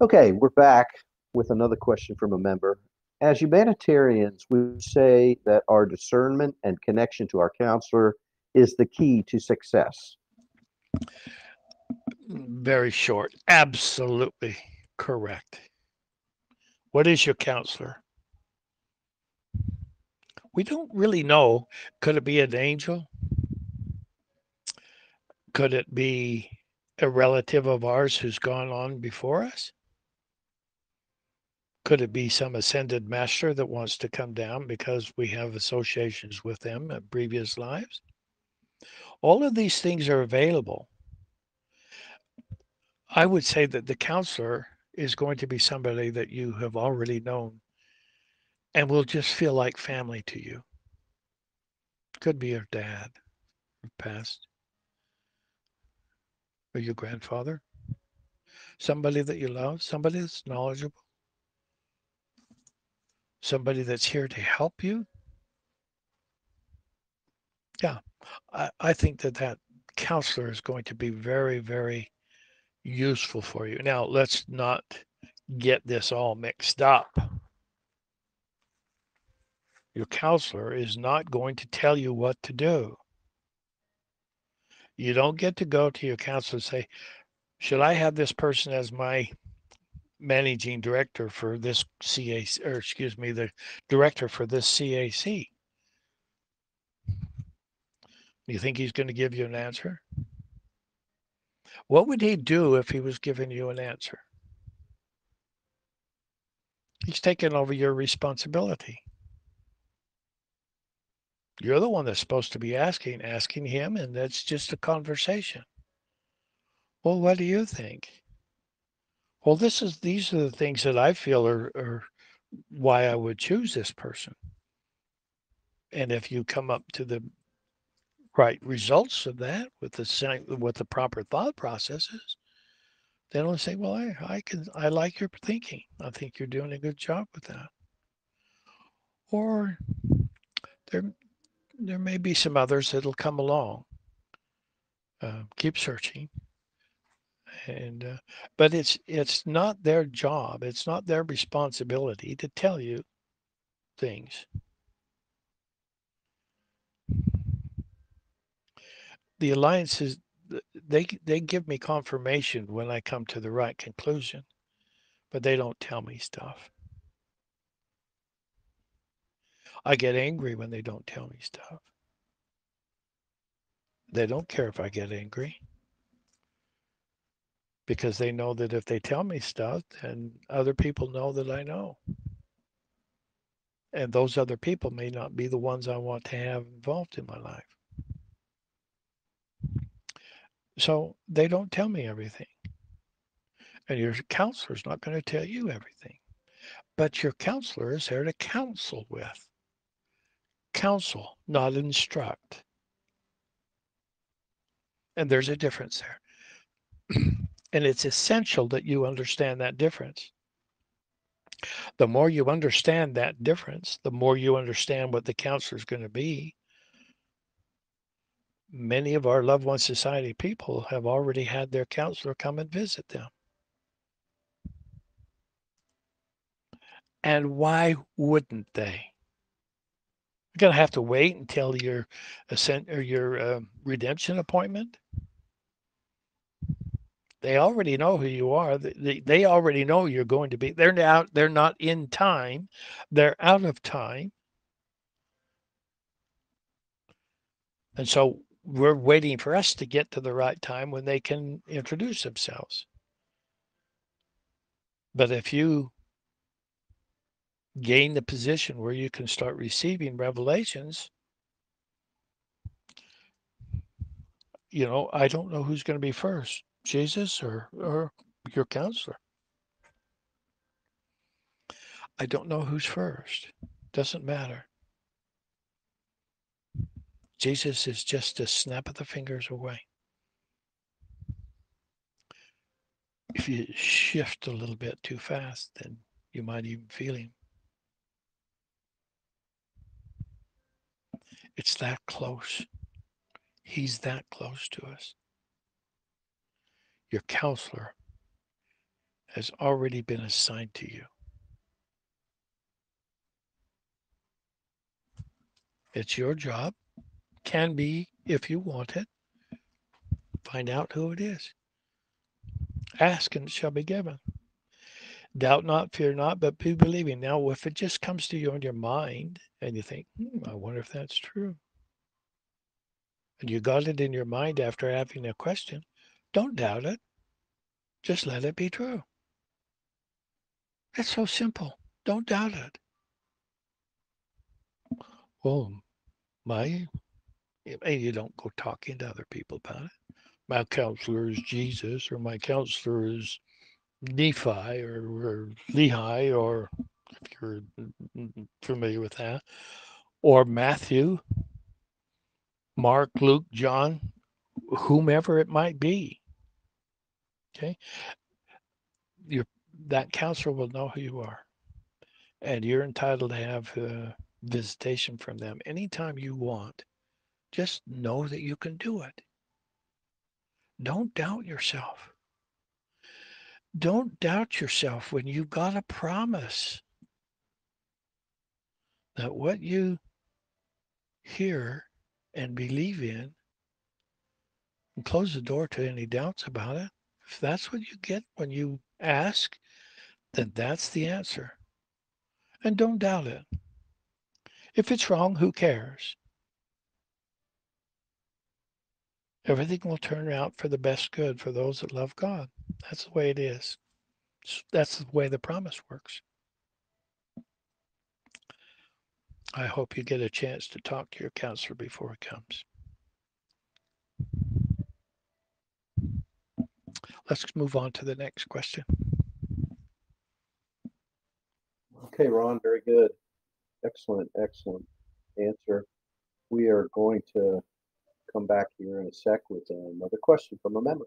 Okay, we're back with another question from a member. As humanitarians, we say that our discernment and connection to our counselor is the key to success. Very short. Absolutely correct. What is your counselor? We don't really know. Could it be an angel? Could it be a relative of ours who's gone on before us? Could it be some ascended master that wants to come down because we have associations with them in previous lives? All of these things are available. I would say that the counselor is going to be somebody that you have already known and will just feel like family to you. Could be your dad, your past, or your grandfather, somebody that you love, somebody that's knowledgeable, somebody that's here to help you. Yeah, I, I think that that counselor is going to be very, very useful for you. Now, let's not get this all mixed up. Your counselor is not going to tell you what to do. You don't get to go to your counselor and say, Should I have this person as my managing director for this CAC, or excuse me, the director for this CAC? Do you think he's going to give you an answer? What would he do if he was giving you an answer? He's taking over your responsibility. You're the one that's supposed to be asking, asking him, and that's just a conversation. Well, what do you think? Well, this is these are the things that I feel are, are why I would choose this person. And if you come up to the right results of that with the same with the proper thought processes, then I'll say, well, I, I can I like your thinking. I think you're doing a good job with that. Or there there may be some others that'll come along. Uh, keep searching. And uh, but it's it's not their job. It's not their responsibility to tell you things. the alliances they they give me confirmation when I come to the right conclusion, but they don't tell me stuff. I get angry when they don't tell me stuff. They don't care if I get angry because they know that if they tell me stuff, then other people know that I know. And those other people may not be the ones I want to have involved in my life. So they don't tell me everything. And your counselor is not going to tell you everything. But your counselor is there to counsel with. Counsel, not instruct. And there's a difference there. and it's essential that you understand that difference. The more you understand that difference, the more you understand what the counselor is going to be, many of our loved One Society people have already had their counselor come and visit them. And why wouldn't they? You're going to have to wait until your ascent or your uh, redemption appointment. They already know who you are. They, they already know you're going to be. They're now. They're not in time. They're out of time. And so we're waiting for us to get to the right time when they can introduce themselves. But if you gain the position where you can start receiving revelations, you know, I don't know who's going to be first, Jesus or or your counselor. I don't know who's first. Doesn't matter. Jesus is just a snap of the fingers away. If you shift a little bit too fast, then you might even feel him. It's that close. He's that close to us. Your counselor has already been assigned to you. It's your job, can be if you want it. Find out who it is. Ask and it shall be given. Doubt not, fear not, but be believing. Now, if it just comes to you in your mind and you think, hmm, I wonder if that's true, and you got it in your mind after having a question, don't doubt it. Just let it be true. It's so simple. Don't doubt it. Well, my, and you don't go talking to other people about it. My counselor is Jesus, or my counselor is Nephi, or, or Lehi, or if you're familiar with that, or Matthew, Mark, Luke, John, whomever it might be. Okay. Your that counselor will know who you are. And you're entitled to have uh, visitation from them anytime you want. Just know that you can do it. Don't doubt yourself. Don't doubt yourself when you've got a promise that what you hear and believe in and close the door to any doubts about it. If that's what you get when you ask, then that's the answer. And don't doubt it. If it's wrong, who cares? Everything will turn out for the best good for those that love God. That's the way it is. That's the way the promise works. I hope you get a chance to talk to your counselor before it comes. Let's move on to the next question. Okay, Ron, very good. Excellent, excellent answer. We are going to come back here in a sec with another question from a member.